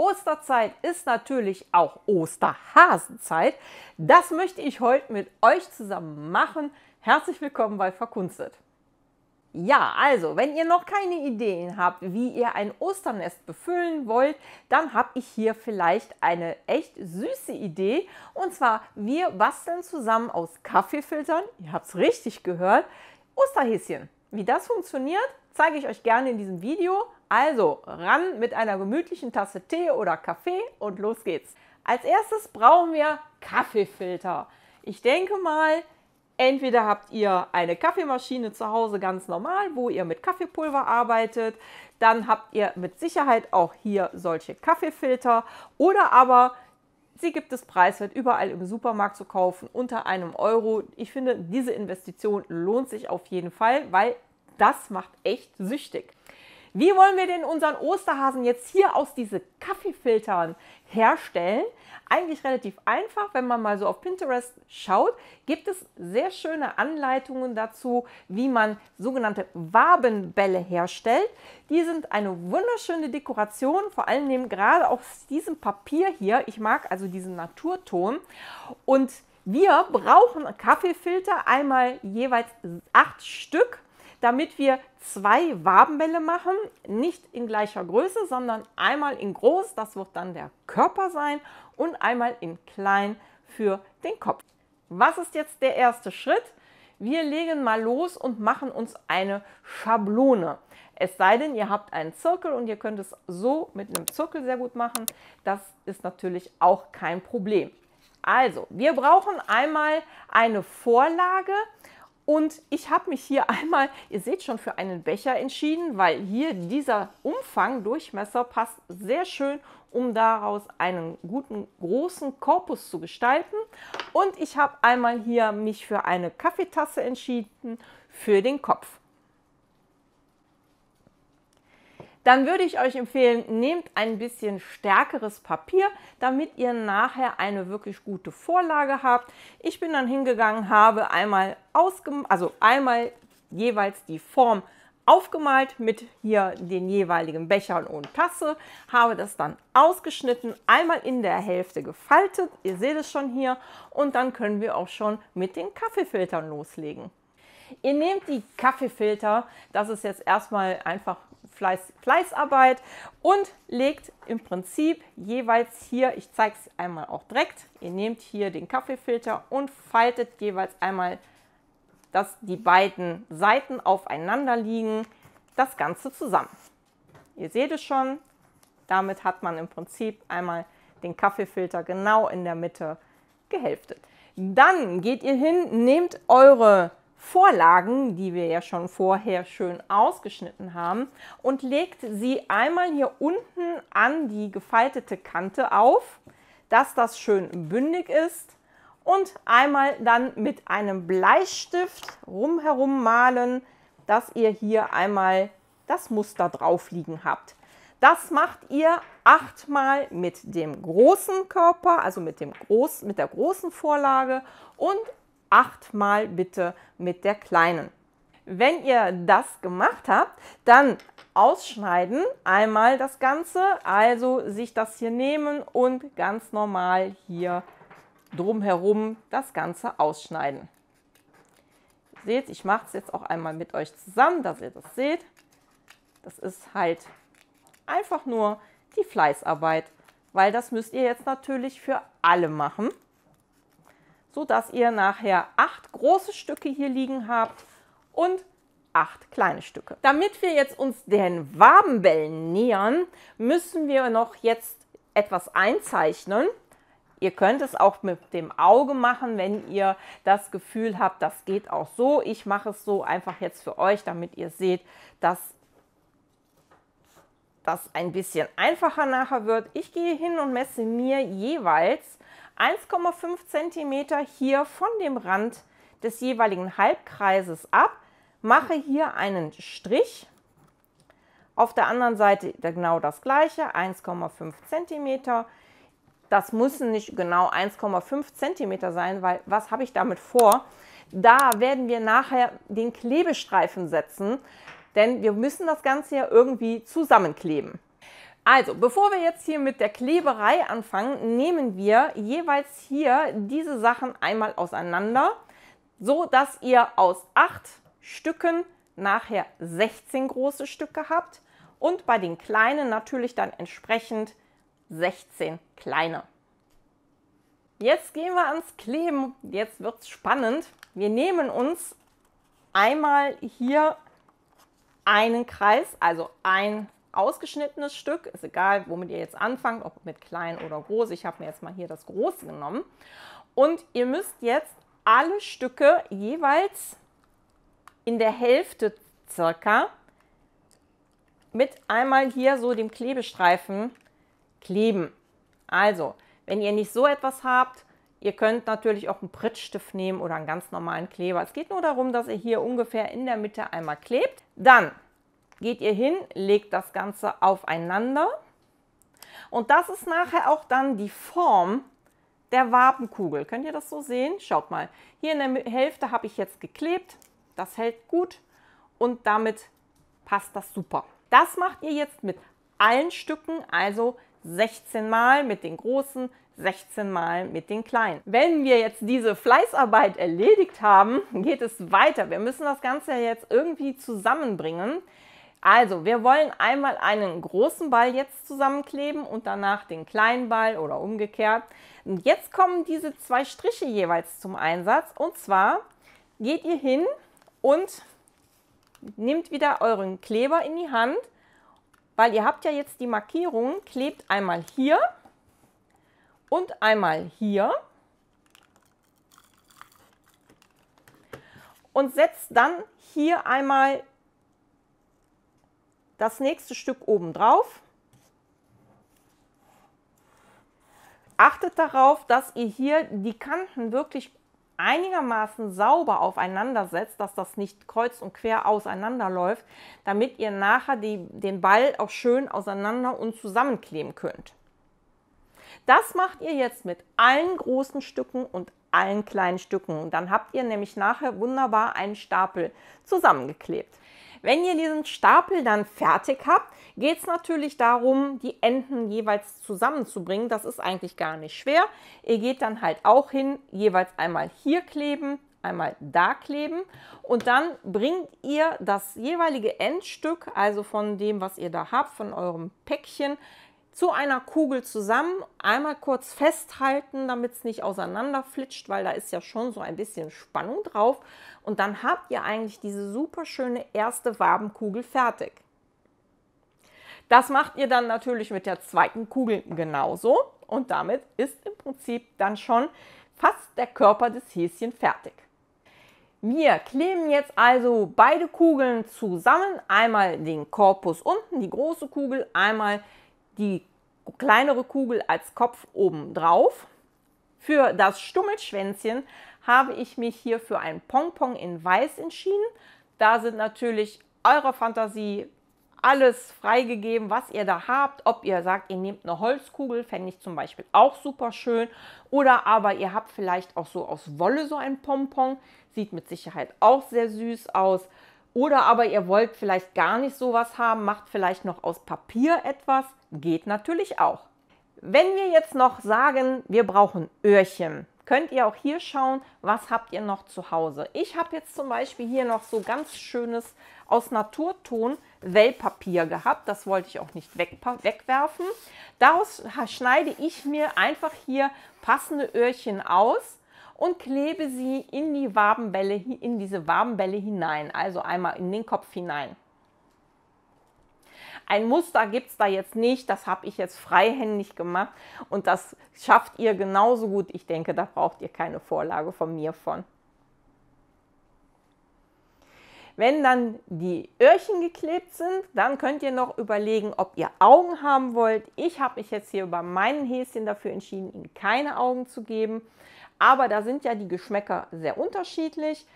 Osterzeit ist natürlich auch Osterhasenzeit. Das möchte ich heute mit euch zusammen machen. Herzlich willkommen bei Verkunstet. Ja, also, wenn ihr noch keine Ideen habt, wie ihr ein Osternest befüllen wollt, dann habe ich hier vielleicht eine echt süße Idee. Und zwar, wir basteln zusammen aus Kaffeefiltern, ihr habt es richtig gehört, Osterhäschen. Wie das funktioniert, zeige ich euch gerne in diesem Video. Also ran mit einer gemütlichen Tasse Tee oder Kaffee und los geht's. Als erstes brauchen wir Kaffeefilter. Ich denke mal, entweder habt ihr eine Kaffeemaschine zu Hause ganz normal, wo ihr mit Kaffeepulver arbeitet. Dann habt ihr mit Sicherheit auch hier solche Kaffeefilter. Oder aber sie gibt es preiswert überall im Supermarkt zu kaufen unter einem Euro. Ich finde, diese Investition lohnt sich auf jeden Fall, weil das macht echt süchtig. Wie wollen wir denn unseren Osterhasen jetzt hier aus diesen Kaffeefiltern herstellen? Eigentlich relativ einfach, wenn man mal so auf Pinterest schaut, gibt es sehr schöne Anleitungen dazu, wie man sogenannte Wabenbälle herstellt. Die sind eine wunderschöne Dekoration, vor allem gerade aus diesem Papier hier. Ich mag also diesen Naturton und wir brauchen Kaffeefilter, einmal jeweils acht Stück damit wir zwei Wabenbälle machen, nicht in gleicher Größe, sondern einmal in groß, das wird dann der Körper sein, und einmal in klein für den Kopf. Was ist jetzt der erste Schritt? Wir legen mal los und machen uns eine Schablone. Es sei denn, ihr habt einen Zirkel und ihr könnt es so mit einem Zirkel sehr gut machen. Das ist natürlich auch kein Problem. Also, wir brauchen einmal eine Vorlage und ich habe mich hier einmal, ihr seht schon, für einen Becher entschieden, weil hier dieser Umfang, Durchmesser passt sehr schön, um daraus einen guten großen Korpus zu gestalten. Und ich habe einmal hier mich für eine Kaffeetasse entschieden für den Kopf. Dann würde ich euch empfehlen, nehmt ein bisschen stärkeres Papier, damit ihr nachher eine wirklich gute Vorlage habt. Ich bin dann hingegangen, habe einmal also einmal jeweils die Form aufgemalt mit hier den jeweiligen Bechern und Tasse, habe das dann ausgeschnitten, einmal in der Hälfte gefaltet, ihr seht es schon hier, und dann können wir auch schon mit den Kaffeefiltern loslegen. Ihr nehmt die Kaffeefilter, das ist jetzt erstmal einfach Fleiß, Fleißarbeit und legt im Prinzip jeweils hier, ich zeige es einmal auch direkt, ihr nehmt hier den Kaffeefilter und faltet jeweils einmal, dass die beiden Seiten aufeinander liegen, das Ganze zusammen. Ihr seht es schon, damit hat man im Prinzip einmal den Kaffeefilter genau in der Mitte gehälftet. Dann geht ihr hin, nehmt eure Vorlagen, die wir ja schon vorher schön ausgeschnitten haben, und legt sie einmal hier unten an die gefaltete Kante auf, dass das schön bündig ist und einmal dann mit einem Bleistift rumherum malen, dass ihr hier einmal das Muster drauf liegen habt. Das macht ihr achtmal mit dem großen Körper, also mit, dem Groß, mit der großen Vorlage und achtmal bitte mit der kleinen. Wenn ihr das gemacht habt, dann ausschneiden einmal das Ganze, also sich das hier nehmen und ganz normal hier drumherum das Ganze ausschneiden. Seht, ich mache es jetzt auch einmal mit euch zusammen, dass ihr das seht. Das ist halt einfach nur die Fleißarbeit, weil das müsst ihr jetzt natürlich für alle machen sodass ihr nachher acht große Stücke hier liegen habt und acht kleine Stücke. Damit wir jetzt uns den Wabenbällen nähern, müssen wir noch jetzt etwas einzeichnen. Ihr könnt es auch mit dem Auge machen, wenn ihr das Gefühl habt, das geht auch so. Ich mache es so einfach jetzt für euch, damit ihr seht, dass das ein bisschen einfacher nachher wird. Ich gehe hin und messe mir jeweils 1,5 cm hier von dem Rand des jeweiligen Halbkreises ab, mache hier einen Strich. Auf der anderen Seite genau das gleiche, 1,5 cm. Das müssen nicht genau 1,5 cm sein, weil was habe ich damit vor? Da werden wir nachher den Klebestreifen setzen, denn wir müssen das Ganze ja irgendwie zusammenkleben. Also, bevor wir jetzt hier mit der Kleberei anfangen, nehmen wir jeweils hier diese Sachen einmal auseinander, so dass ihr aus acht Stücken nachher 16 große Stücke habt und bei den kleinen natürlich dann entsprechend 16 kleine. Jetzt gehen wir ans Kleben. Jetzt wird es spannend. Wir nehmen uns einmal hier einen Kreis, also ein ausgeschnittenes Stück. Ist egal, womit ihr jetzt anfangt, ob mit klein oder groß. Ich habe mir jetzt mal hier das große genommen. Und ihr müsst jetzt alle Stücke jeweils in der Hälfte circa mit einmal hier so dem Klebestreifen kleben. Also, wenn ihr nicht so etwas habt, ihr könnt natürlich auch einen Prittstift nehmen oder einen ganz normalen Kleber. Es geht nur darum, dass ihr hier ungefähr in der Mitte einmal klebt. Dann geht ihr hin, legt das Ganze aufeinander und das ist nachher auch dann die Form der Wabenkugel. Könnt ihr das so sehen? Schaut mal, hier in der Hälfte habe ich jetzt geklebt. Das hält gut und damit passt das super. Das macht ihr jetzt mit allen Stücken, also 16 Mal mit den großen, 16 Mal mit den kleinen. Wenn wir jetzt diese Fleißarbeit erledigt haben, geht es weiter. Wir müssen das Ganze jetzt irgendwie zusammenbringen. Also, wir wollen einmal einen großen Ball jetzt zusammenkleben und danach den kleinen Ball oder umgekehrt. Und jetzt kommen diese zwei Striche jeweils zum Einsatz. Und zwar geht ihr hin und nehmt wieder euren Kleber in die Hand, weil ihr habt ja jetzt die Markierung, klebt einmal hier und einmal hier und setzt dann hier einmal das nächste Stück oben drauf. Achtet darauf, dass ihr hier die Kanten wirklich einigermaßen sauber aufeinander setzt, dass das nicht kreuz und quer auseinanderläuft, damit ihr nachher die, den Ball auch schön auseinander und zusammenkleben könnt. Das macht ihr jetzt mit allen großen Stücken und allen kleinen Stücken. Dann habt ihr nämlich nachher wunderbar einen Stapel zusammengeklebt. Wenn ihr diesen Stapel dann fertig habt, geht es natürlich darum, die Enden jeweils zusammenzubringen. Das ist eigentlich gar nicht schwer. Ihr geht dann halt auch hin, jeweils einmal hier kleben, einmal da kleben und dann bringt ihr das jeweilige Endstück, also von dem, was ihr da habt, von eurem Päckchen, zu einer Kugel zusammen, einmal kurz festhalten, damit es nicht auseinanderflitscht, weil da ist ja schon so ein bisschen Spannung drauf. Und dann habt ihr eigentlich diese super schöne erste Wabenkugel fertig. Das macht ihr dann natürlich mit der zweiten Kugel genauso und damit ist im Prinzip dann schon fast der Körper des Häschen fertig. Wir kleben jetzt also beide Kugeln zusammen, einmal den Korpus unten, die große Kugel, einmal die kleinere Kugel als Kopf oben drauf. Für das Stummelschwänzchen habe ich mich hier für ein Pompon in Weiß entschieden. Da sind natürlich eurer Fantasie alles freigegeben, was ihr da habt. Ob ihr sagt, ihr nehmt eine Holzkugel, fände ich zum Beispiel auch super schön. Oder aber ihr habt vielleicht auch so aus Wolle so ein Pompon. Sieht mit Sicherheit auch sehr süß aus. Oder aber ihr wollt vielleicht gar nicht sowas haben, macht vielleicht noch aus Papier etwas, geht natürlich auch. Wenn wir jetzt noch sagen, wir brauchen Öhrchen, könnt ihr auch hier schauen, was habt ihr noch zu Hause. Ich habe jetzt zum Beispiel hier noch so ganz schönes aus Naturton Wellpapier gehabt. Das wollte ich auch nicht wegwerfen. Daraus schneide ich mir einfach hier passende Öhrchen aus und klebe sie in die Wabenbälle, in diese Wabenbälle hinein, also einmal in den Kopf hinein. Ein Muster gibt es da jetzt nicht, das habe ich jetzt freihändig gemacht und das schafft ihr genauso gut. Ich denke, da braucht ihr keine Vorlage von mir von. Wenn dann die Öhrchen geklebt sind, dann könnt ihr noch überlegen, ob ihr Augen haben wollt. Ich habe mich jetzt hier bei meinen Häschen dafür entschieden, ihnen keine Augen zu geben. Aber da sind ja die Geschmäcker sehr unterschiedlich.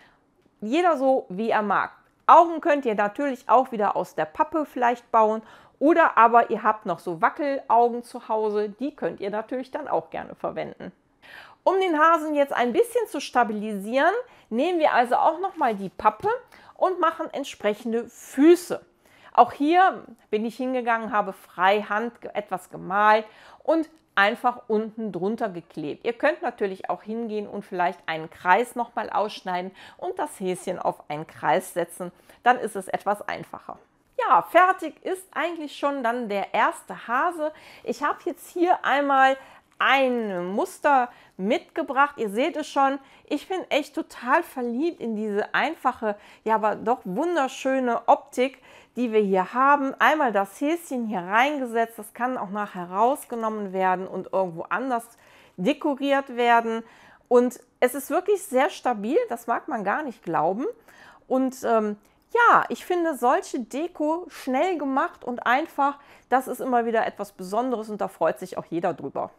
Jeder so, wie er mag. Augen könnt ihr natürlich auch wieder aus der Pappe vielleicht bauen. Oder aber ihr habt noch so Wackelaugen zu Hause. Die könnt ihr natürlich dann auch gerne verwenden. Um den Hasen jetzt ein bisschen zu stabilisieren, nehmen wir also auch nochmal die Pappe und machen entsprechende Füße. Auch hier bin ich hingegangen, habe freihand etwas gemalt und einfach unten drunter geklebt. Ihr könnt natürlich auch hingehen und vielleicht einen Kreis nochmal ausschneiden und das Häschen auf einen Kreis setzen. Dann ist es etwas einfacher. Ja, fertig ist eigentlich schon dann der erste Hase. Ich habe jetzt hier einmal ein Muster mitgebracht. Ihr seht es schon, ich bin echt total verliebt in diese einfache, ja aber doch wunderschöne Optik, die wir hier haben. Einmal das Häschen hier reingesetzt, das kann auch nachher rausgenommen werden und irgendwo anders dekoriert werden. Und es ist wirklich sehr stabil, das mag man gar nicht glauben. Und ähm, ja, ich finde solche Deko schnell gemacht und einfach, das ist immer wieder etwas Besonderes und da freut sich auch jeder drüber.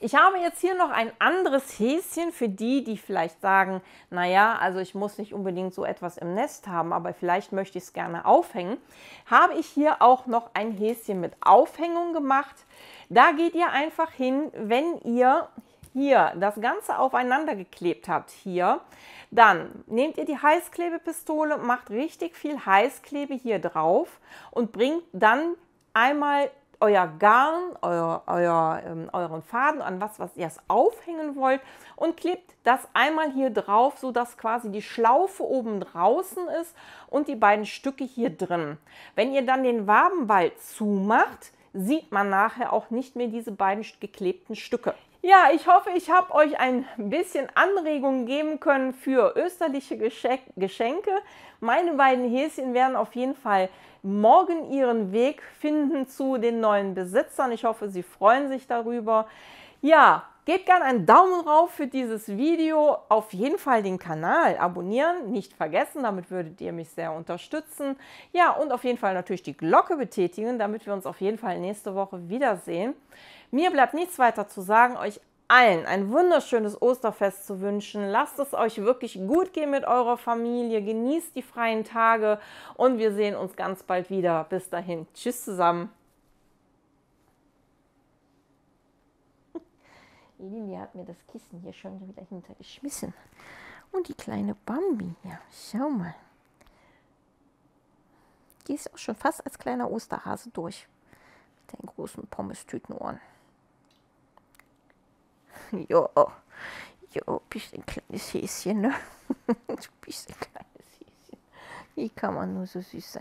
Ich habe jetzt hier noch ein anderes Häschen für die, die vielleicht sagen, naja, also ich muss nicht unbedingt so etwas im Nest haben, aber vielleicht möchte ich es gerne aufhängen. Habe ich hier auch noch ein Häschen mit Aufhängung gemacht. Da geht ihr einfach hin, wenn ihr hier das Ganze aufeinander geklebt habt, hier, dann nehmt ihr die Heißklebepistole, macht richtig viel Heißklebe hier drauf und bringt dann einmal euer Garn, euer, euer, ähm, euren Faden an was, was ihr es aufhängen wollt und klebt das einmal hier drauf, sodass quasi die Schlaufe oben draußen ist und die beiden Stücke hier drin. Wenn ihr dann den Wabenball zumacht, sieht man nachher auch nicht mehr diese beiden geklebten Stücke. Ja, ich hoffe, ich habe euch ein bisschen Anregungen geben können für österliche Geschenke. Meine beiden Häschen werden auf jeden Fall morgen ihren Weg finden zu den neuen Besitzern. Ich hoffe, sie freuen sich darüber. Ja, gebt gerne einen Daumen rauf für dieses Video. Auf jeden Fall den Kanal abonnieren, nicht vergessen, damit würdet ihr mich sehr unterstützen. Ja, und auf jeden Fall natürlich die Glocke betätigen, damit wir uns auf jeden Fall nächste Woche wiedersehen. Mir bleibt nichts weiter zu sagen, euch allen ein wunderschönes Osterfest zu wünschen. Lasst es euch wirklich gut gehen mit eurer Familie, genießt die freien Tage und wir sehen uns ganz bald wieder. Bis dahin, tschüss zusammen. Lilia hat mir das Kissen hier schon wieder hintergeschmissen. Und die kleine Bambi, ja, schau mal. Die ist auch schon fast als kleiner Osterhase durch. Mit den großen Pommes-Tütenohren. Ja, ja, bist ein kleines Häschen, ne? Du bist ein kleines Häschen. Wie kann man nur so süß sein?